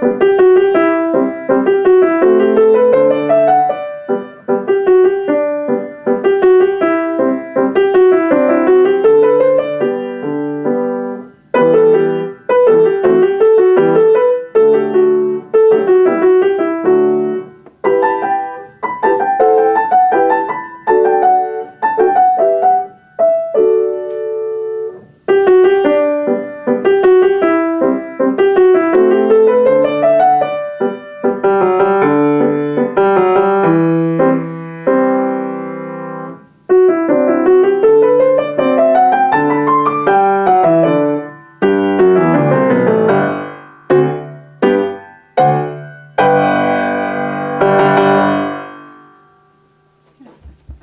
Thank you. Yeah, that's fine.